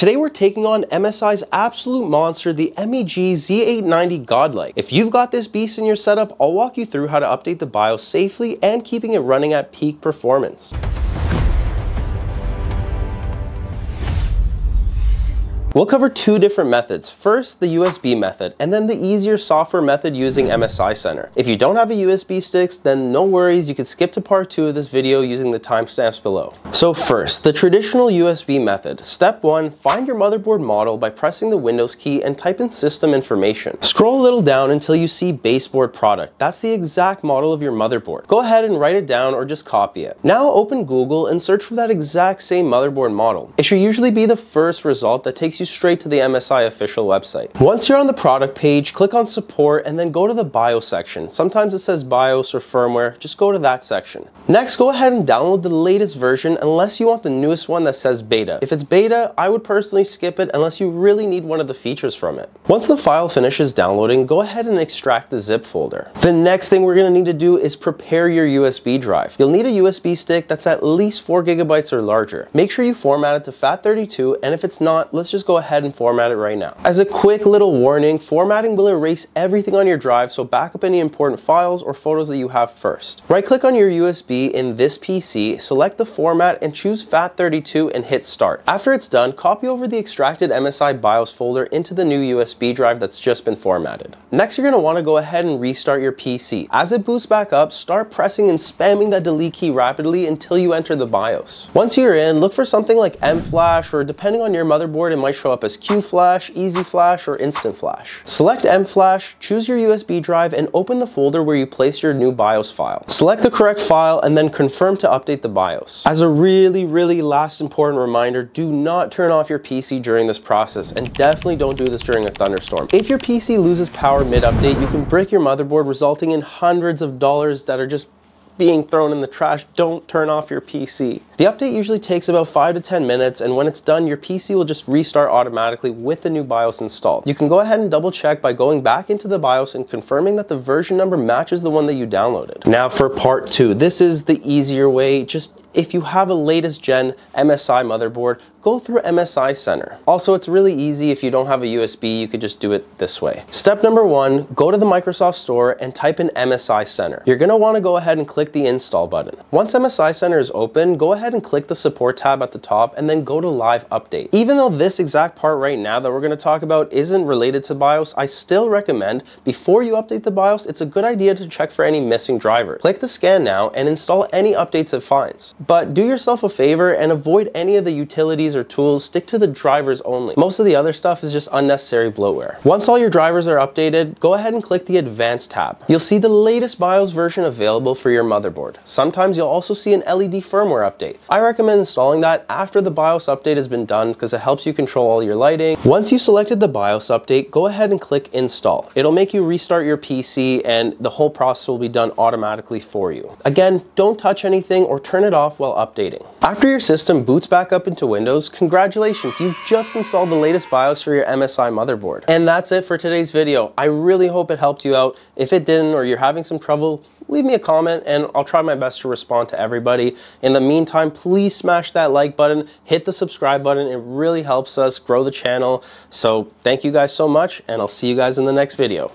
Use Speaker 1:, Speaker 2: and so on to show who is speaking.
Speaker 1: Today we're taking on MSI's absolute monster, the MEG Z890 Godlike. If you've got this beast in your setup, I'll walk you through how to update the BIOS safely and keeping it running at peak performance. We'll cover two different methods. First, the USB method, and then the easier software method using MSI Center. If you don't have a USB sticks, then no worries, you can skip to part two of this video using the timestamps below. So first, the traditional USB method. Step one, find your motherboard model by pressing the Windows key and type in system information. Scroll a little down until you see baseboard product. That's the exact model of your motherboard. Go ahead and write it down or just copy it. Now open Google and search for that exact same motherboard model. It should usually be the first result that takes you straight to the MSI official website. Once you're on the product page, click on support and then go to the BIOS section. Sometimes it says BIOS or firmware, just go to that section. Next, go ahead and download the latest version unless you want the newest one that says beta. If it's beta, I would personally skip it unless you really need one of the features from it. Once the file finishes downloading, go ahead and extract the zip folder. The next thing we're gonna need to do is prepare your USB drive. You'll need a USB stick that's at least four gigabytes or larger. Make sure you format it to FAT32, and if it's not, let's just go ahead and format it right now. As a quick little warning, formatting will erase everything on your drive, so back up any important files or photos that you have first. Right click on your USB in this PC, select the format and choose FAT32 and hit start. After it's done, copy over the extracted MSI BIOS folder into the new USB drive that's just been formatted. Next, you're gonna wanna go ahead and restart your PC. As it boots back up, start pressing and spamming that delete key rapidly until you enter the BIOS. Once you're in, look for something like M-Flash or depending on your motherboard, it might show up as Q-Flash, Easy Flash, or Instant Flash. Select M-Flash, choose your USB drive, and open the folder where you place your new BIOS file. Select the correct file and then confirm to update the BIOS. As a really, really last important reminder, do not turn off your PC during this process, and definitely don't do this during a thunderstorm. If your PC loses power mid-update, you can break your motherboard, resulting in hundreds of dollars that are just being thrown in the trash, don't turn off your PC. The update usually takes about 5 to 10 minutes and when it's done, your PC will just restart automatically with the new BIOS installed. You can go ahead and double check by going back into the BIOS and confirming that the version number matches the one that you downloaded. Now for part 2, this is the easier way, just if you have a latest gen MSI motherboard, go through MSI Center. Also, it's really easy if you don't have a USB, you could just do it this way. Step number one, go to the Microsoft Store and type in MSI Center. You're gonna wanna go ahead and click the install button. Once MSI Center is open, go ahead and click the support tab at the top and then go to live update. Even though this exact part right now that we're gonna talk about isn't related to BIOS, I still recommend before you update the BIOS, it's a good idea to check for any missing drivers. Click the scan now and install any updates it finds. But do yourself a favor and avoid any of the utilities or tools, stick to the drivers only. Most of the other stuff is just unnecessary bloatware. Once all your drivers are updated, go ahead and click the Advanced tab. You'll see the latest BIOS version available for your motherboard. Sometimes you'll also see an LED firmware update. I recommend installing that after the BIOS update has been done because it helps you control all your lighting. Once you've selected the BIOS update, go ahead and click Install. It'll make you restart your PC and the whole process will be done automatically for you. Again, don't touch anything or turn it off while updating. After your system boots back up into Congratulations, you've just installed the latest BIOS for your MSI motherboard. And that's it for today's video. I really hope it helped you out. If it didn't or you're having some trouble, leave me a comment and I'll try my best to respond to everybody. In the meantime, please smash that like button, hit the subscribe button. It really helps us grow the channel. So thank you guys so much and I'll see you guys in the next video.